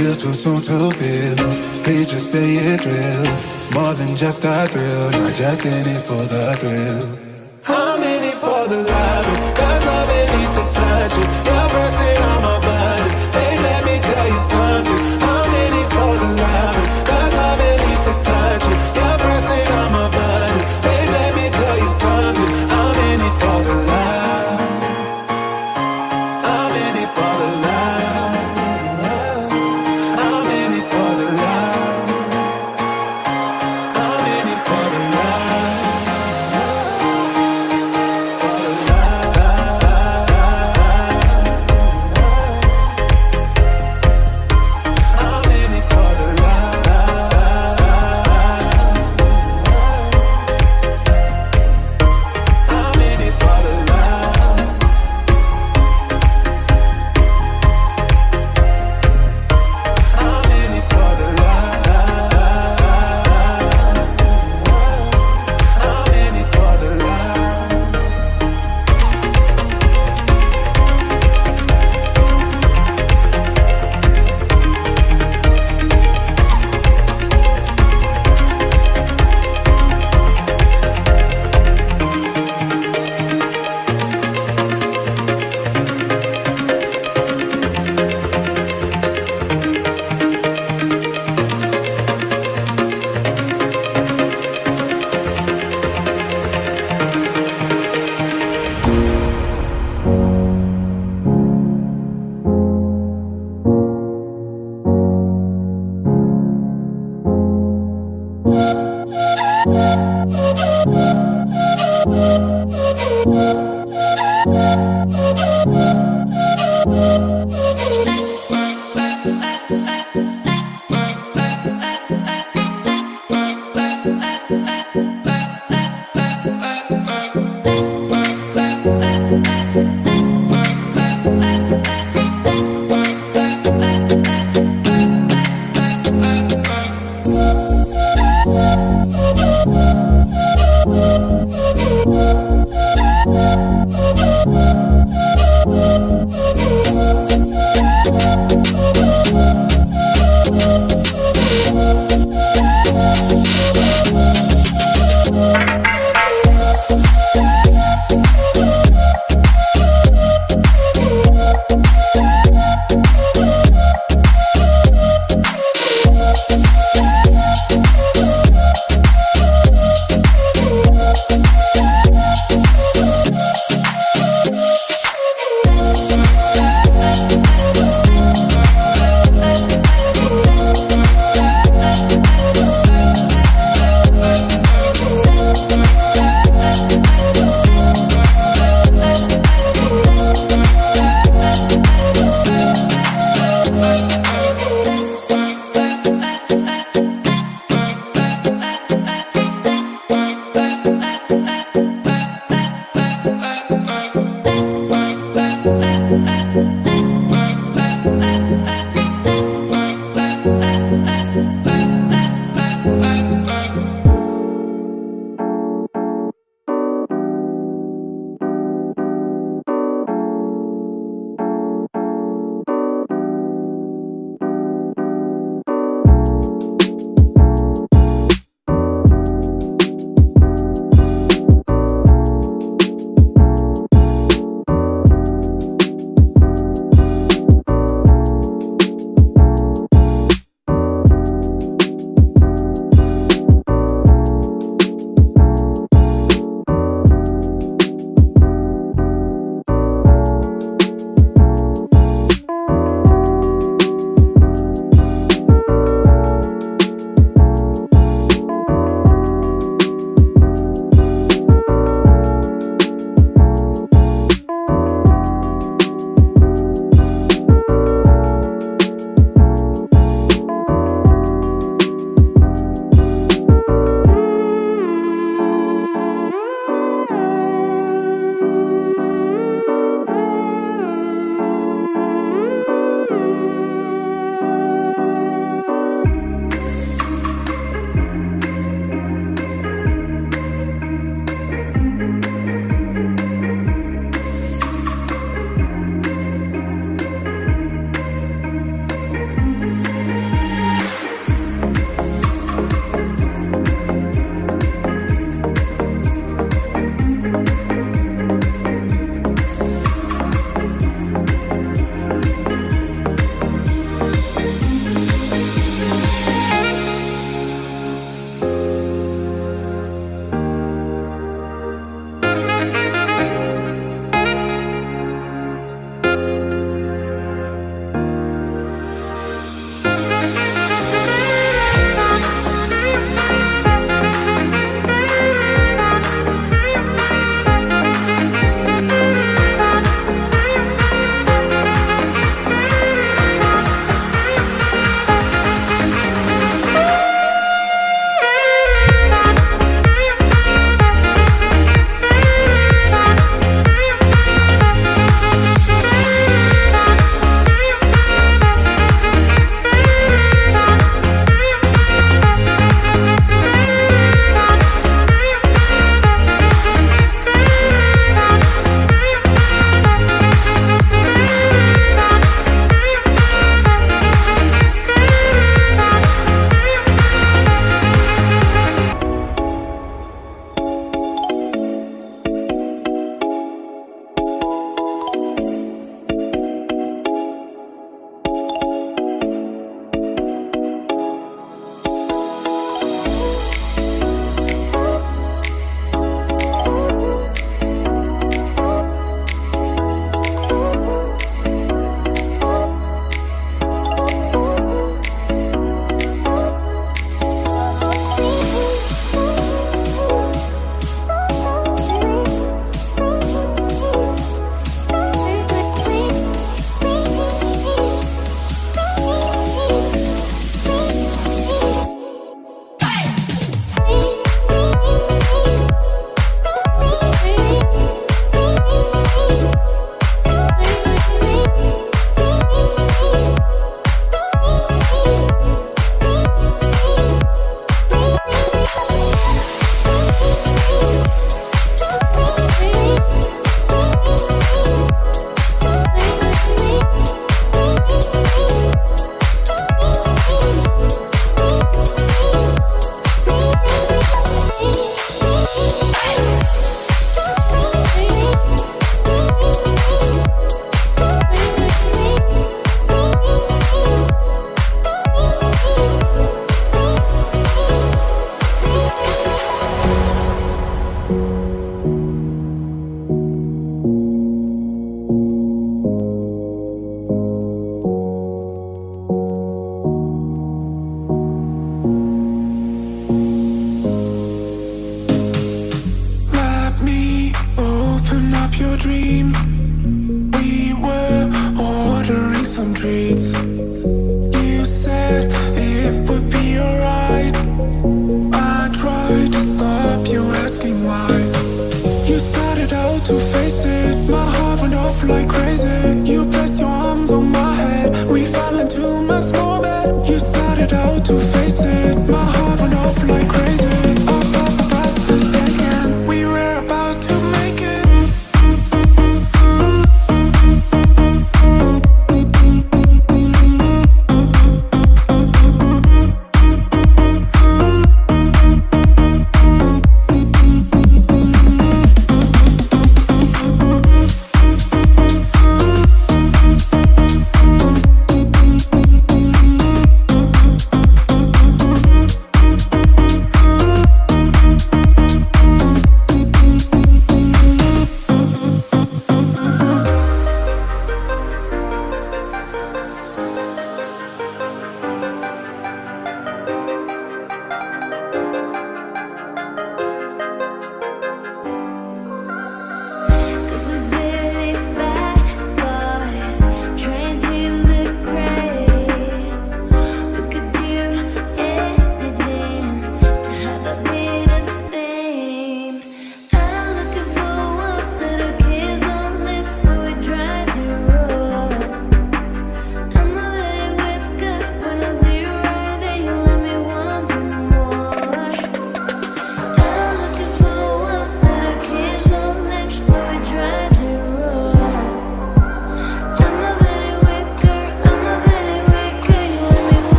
feel too soon to feel. Please just say it's real. More than just a thrill, not just in it for the thrill.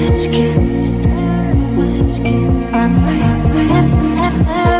magic. I might, I might.